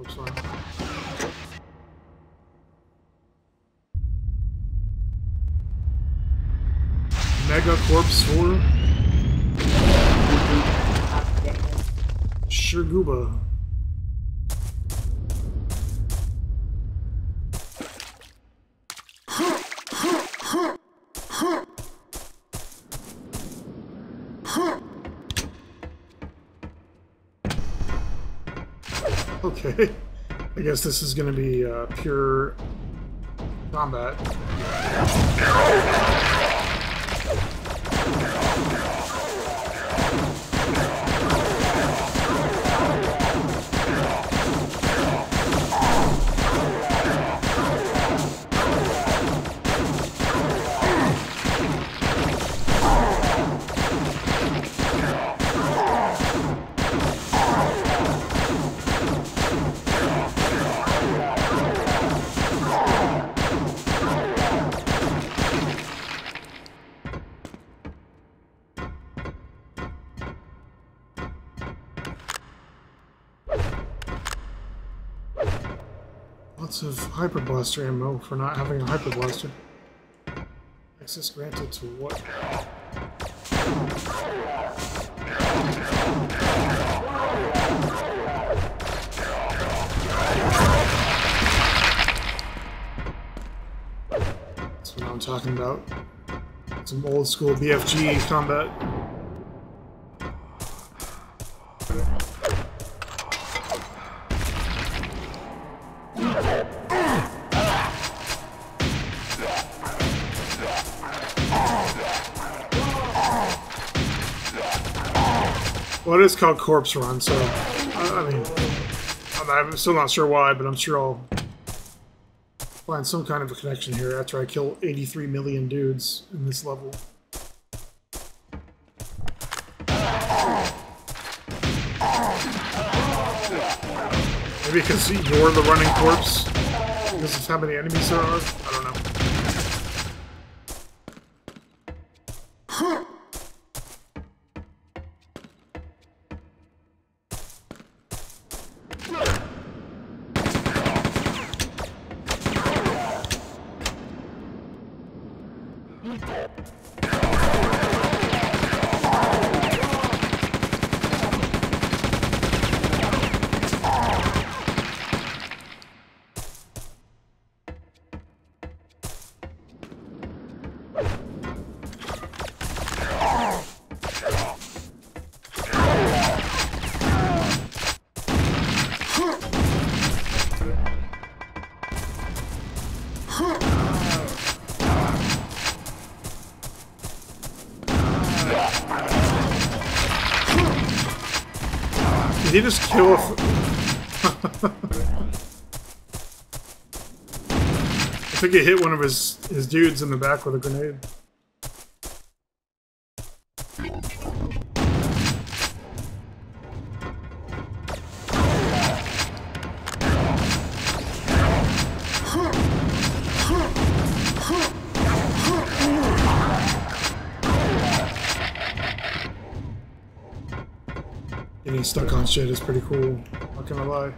Corpse Run. Mega Corpse 4. Sherguba. I guess this is going to be uh, pure combat. Hyper Blaster ammo for not having a Hyper Blaster. Access granted to what? That's what I'm talking about. Some old school BFG combat. It is called Corpse Run, so I, I mean, I'm, I'm still not sure why, but I'm sure I'll find some kind of a connection here after I kill 83 million dudes in this level. Maybe because you're the running corpse This is how many enemies there are. I don't know. He just kill I think he hit one of his, his dudes in the back with a grenade. Stuck on shit is pretty cool. Not gonna lie.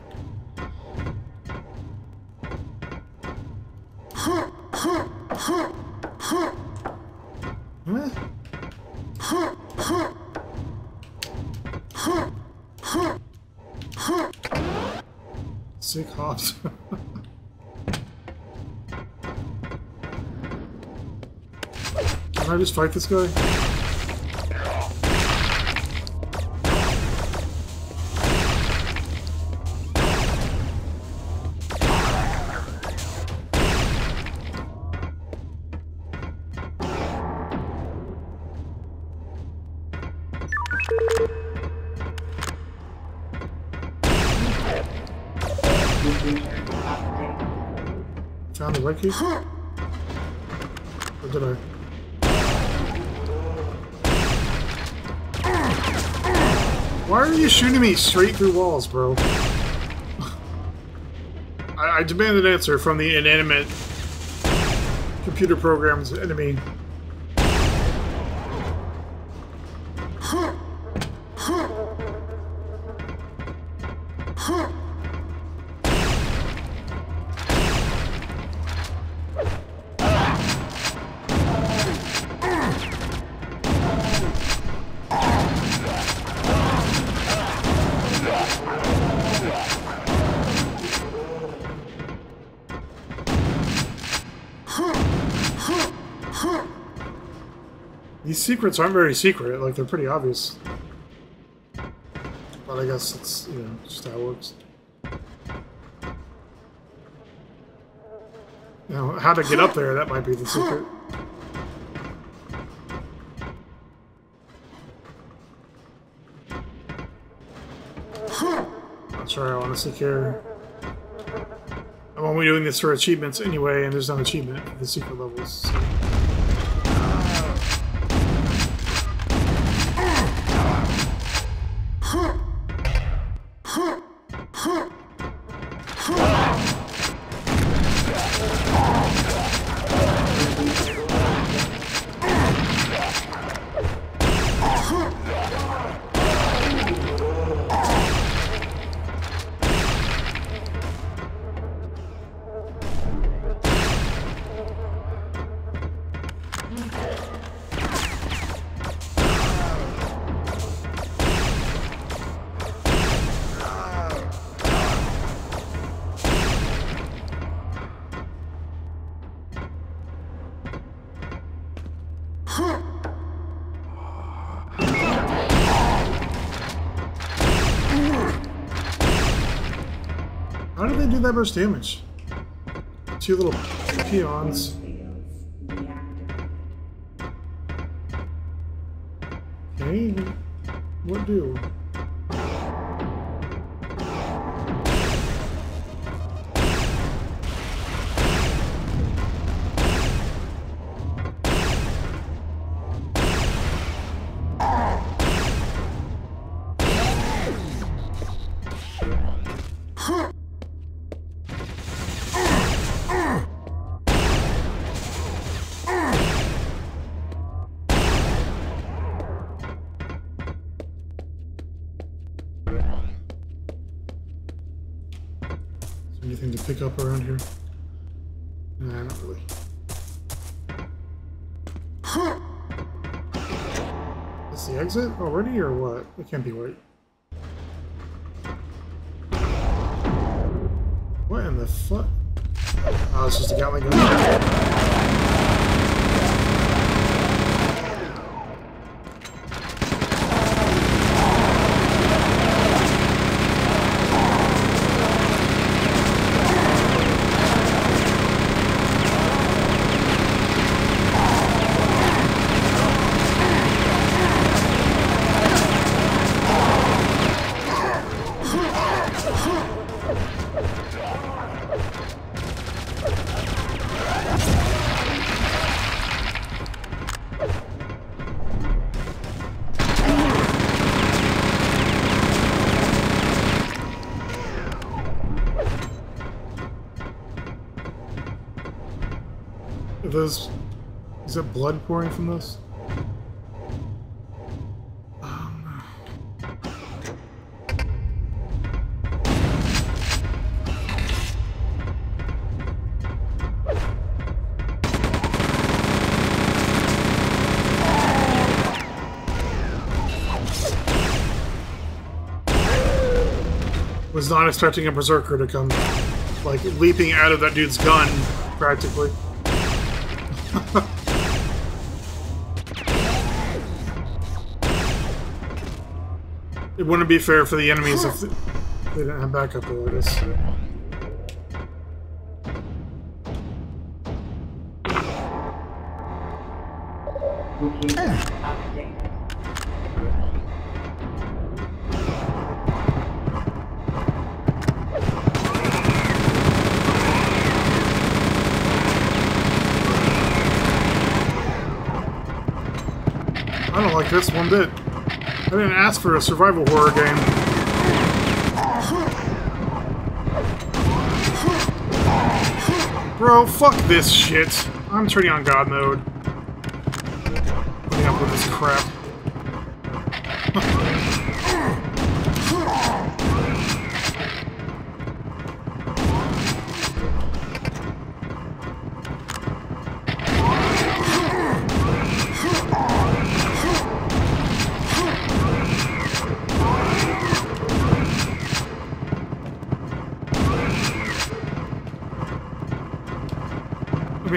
Sick hops. Can I just fight this guy? Why are you shooting me straight through walls, bro? I, I demand an answer from the inanimate computer program's enemy. Secrets aren't very secret. Like, they're pretty obvious. But I guess it's, you know, just how it works. Now, how to get up there, that might be the secret. Not sure I honestly care. I'm only doing this for achievements anyway, and there's no achievement for the secret levels. So. That much damage? Two little peons. Pick up around here? Nah, not really. That's the exit already, or what? It can't be right. What in the fuck? Oh, ah, it's just a Gatling gun. Blood pouring from this? Um, was not expecting a berserker to come, like, leaping out of that dude's gun, practically. it wouldn't be fair for the enemies if they didn't have backup I guess. I don't like this one bit. I didn't ask for a survival horror game. Bro, fuck this shit. I'm turning on God mode. Putting up with this crap.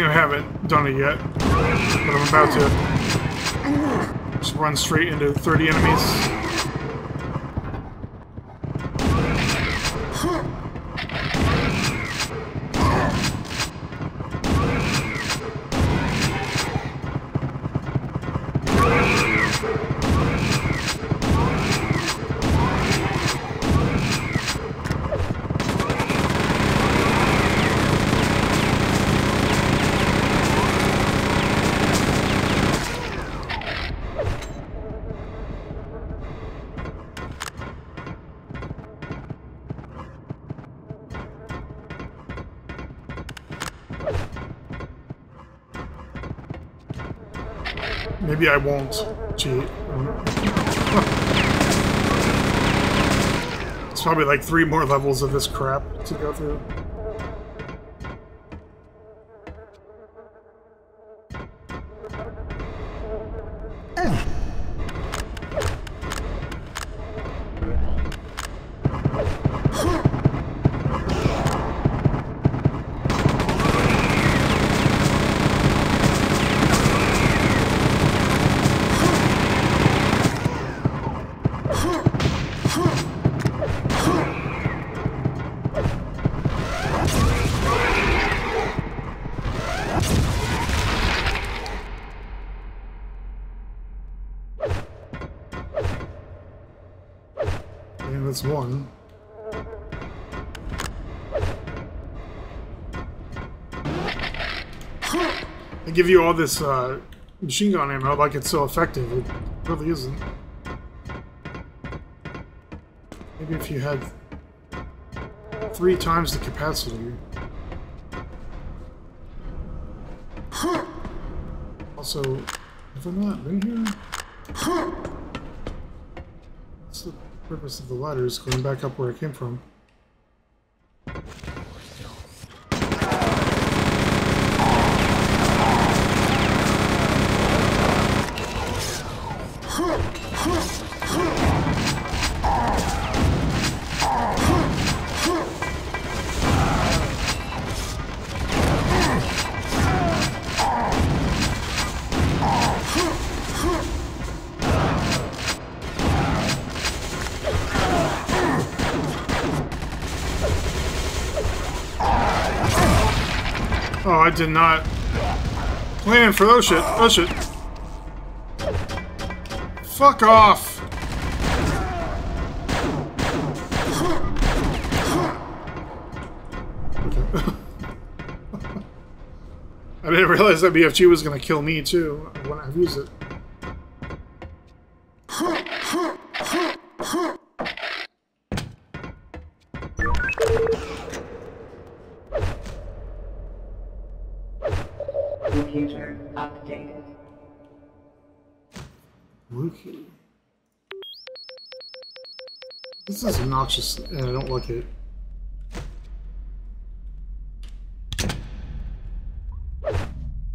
I haven't done it yet, but I'm about to. Just run straight into 30 enemies. Maybe I won't cheat. It's probably like three more levels of this crap to go through. Give you all this uh, machine gun ammo like it's so effective. It really isn't. Maybe if you had three times the capacity. Also, have I not been here? What's the purpose of the ladder is going back up where I came from. Did not plan for those shit. Those shit. Fuck off! I didn't realize that BFG was gonna kill me too when I use it. This is obnoxious, and I don't like it.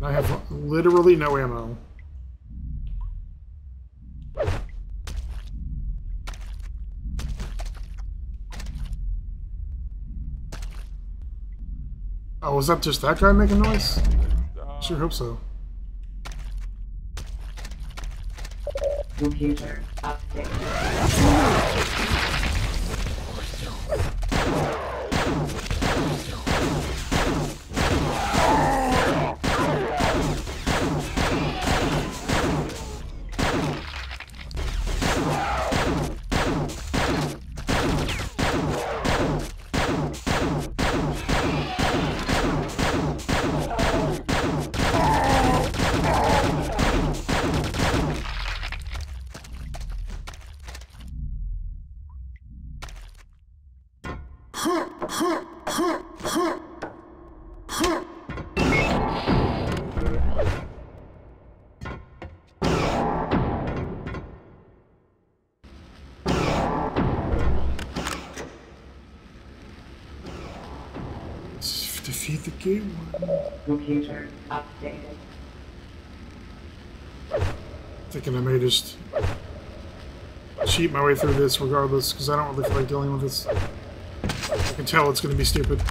I have literally no ammo. Oh, was that just that guy making noise? Sure hope so. Computer update. Thinking I may just cheat my way through this regardless, because I don't really feel like dealing with this. I can tell it's going to be stupid.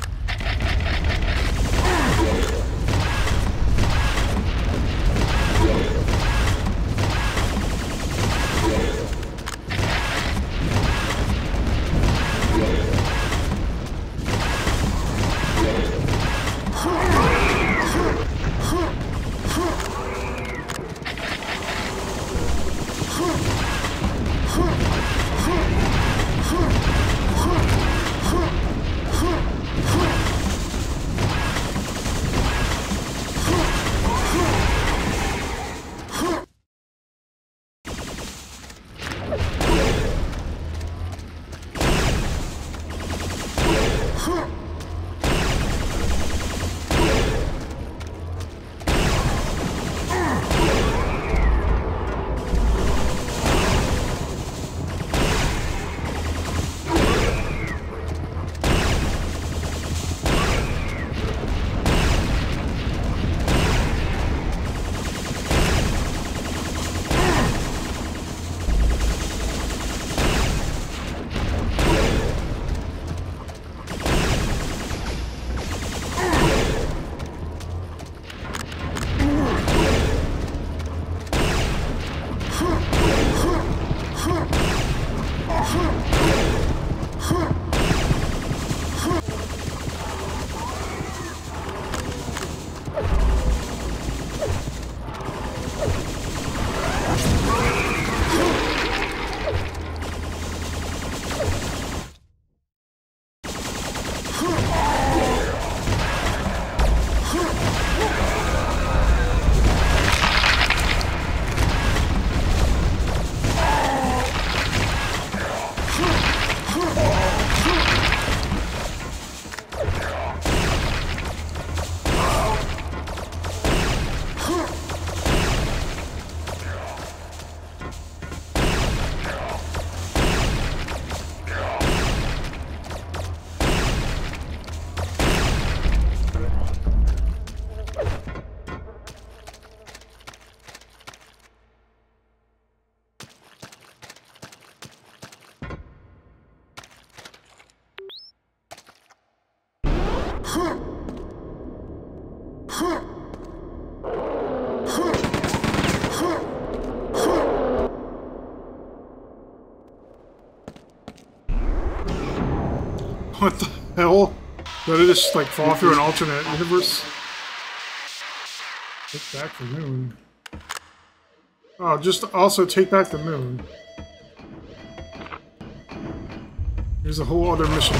It just like fall through an alternate universe? Take back the moon. Oh, just also take back the moon. There's a whole other mission.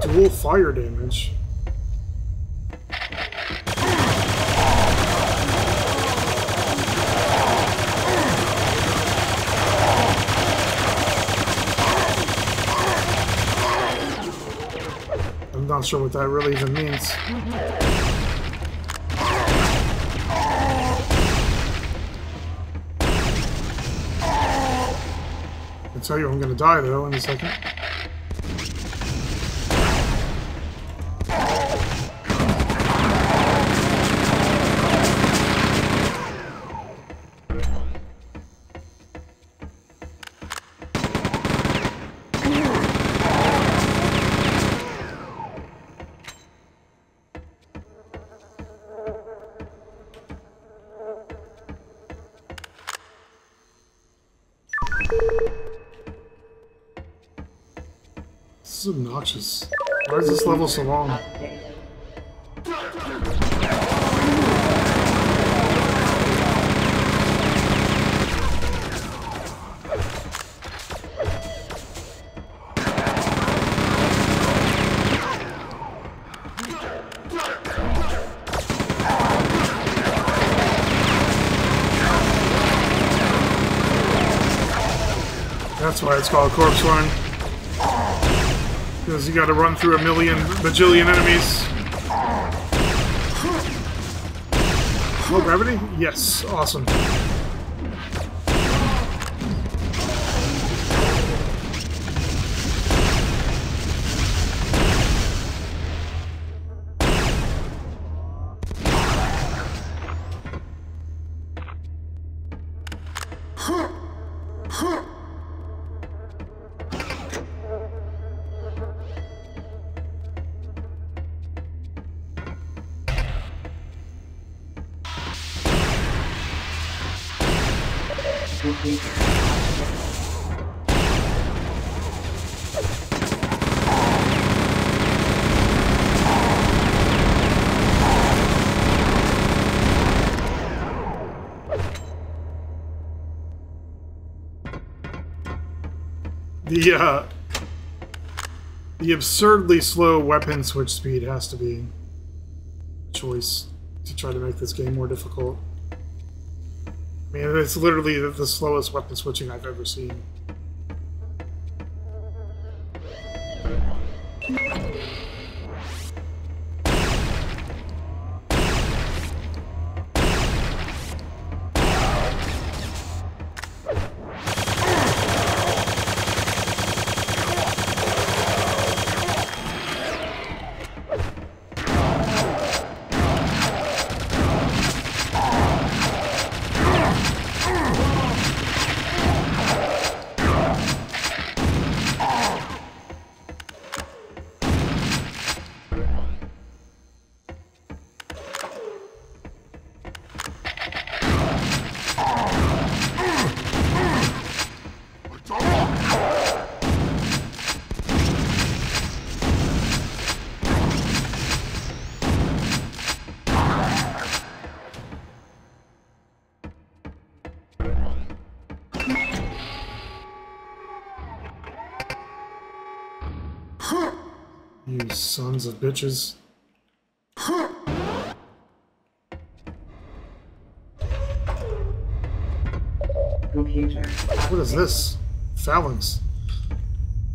Dual fire damage. I'm not sure what that really even means. I can tell you I'm gonna die though in a second. This is obnoxious. Why is this level so long? That's why it's called Corpse Run. Because you gotta run through a million bajillion enemies. Low gravity? Yes, awesome. The, uh, the absurdly slow weapon switch speed has to be a choice to try to make this game more difficult. I mean, it's literally the, slowest weapon switching I've ever seen. Sons of bitches. Computer. What is this? Phalanx.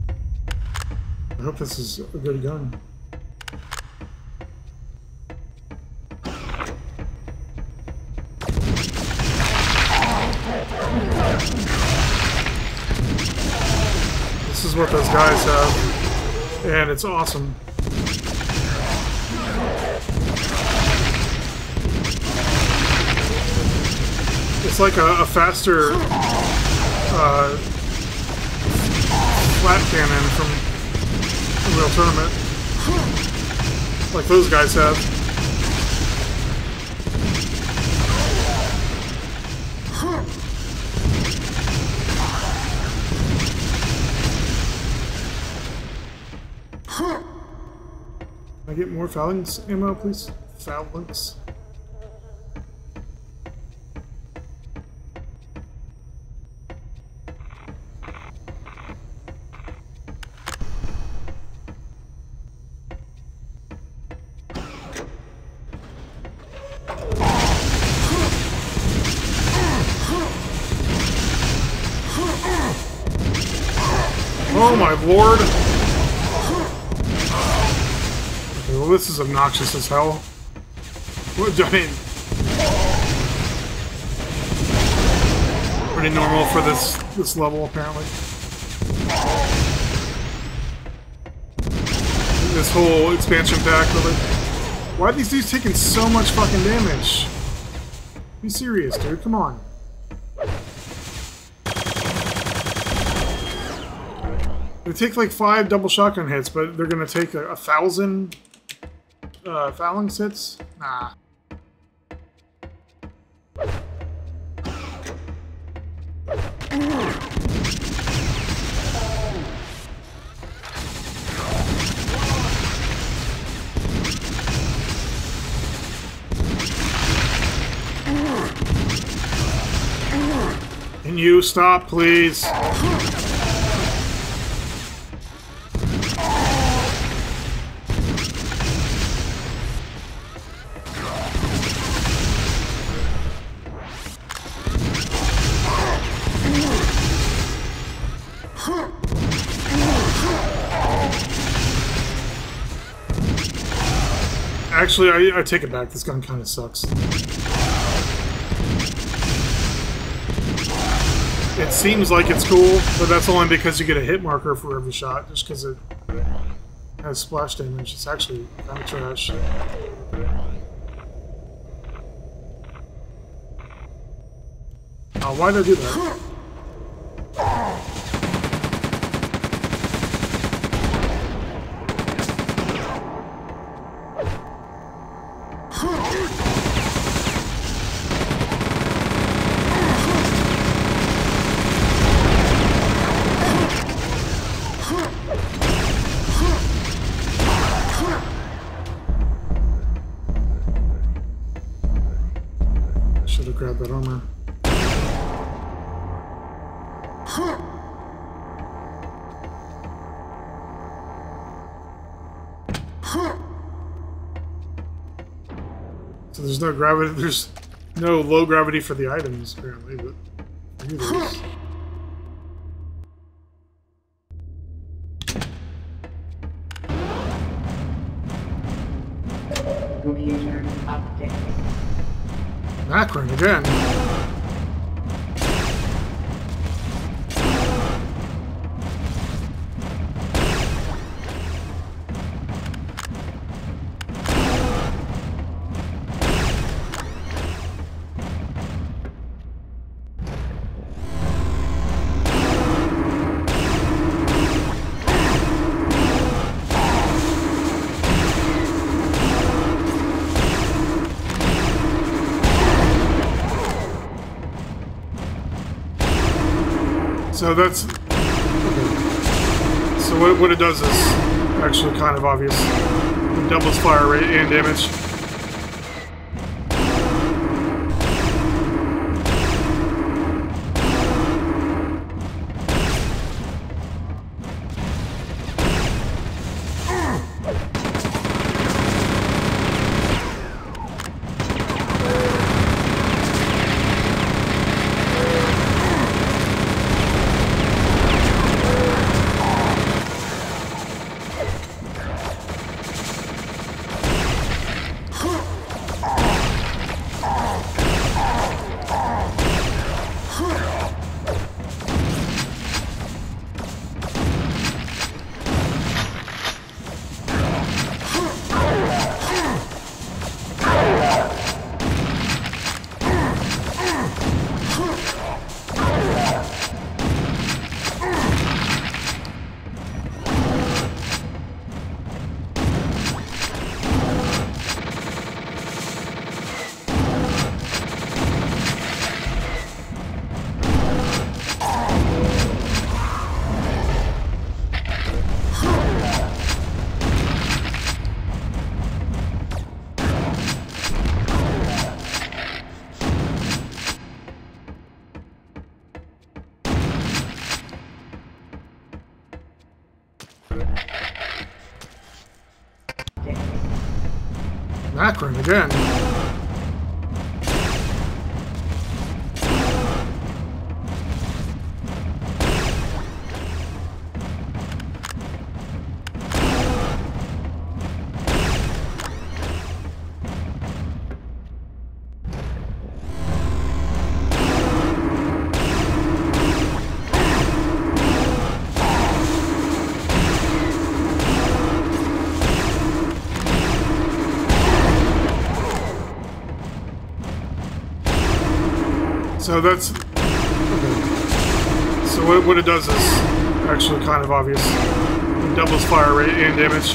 I hope this is a good gun. This is what those guys have, and it's awesome. It's like a, a faster uh, flak cannon from Unreal Tournament, like those guys have. Can I get more phalanx ammo, please? Phalanx. Oh my lord! Well, this is obnoxious as hell. What, I mean... Pretty normal for this, this level, apparently. This whole expansion pack, really. Why are these dudes taking so much fucking damage? Be serious, dude. Come on. They take like five double shotgun hits, but they're gonna take a, a thousand uh, phalanx hits? Nah. Can you stop, please? Actually, I, I take it back. This gun kind of sucks. It seems like it's cool, but that's only because you get a hit marker for every shot, just because it has splash damage. It's actually kind of trash. Oh, why'd I do that? No gravity. There's no low gravity for the items apparently, but I knew there was. Computer update. Macron again. So that's. So what, what it does is actually kind of obvious. It doubles fire rate and damage. Again. So that's... So what, what it does is actually kind of obvious. It doubles fire rate and damage.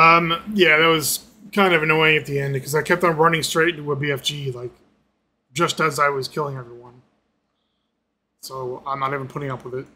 Um, yeah, that was kind of annoying at the end because I kept on running straight into a BFG, like just as I was killing everyone. So I'm not even putting up with it.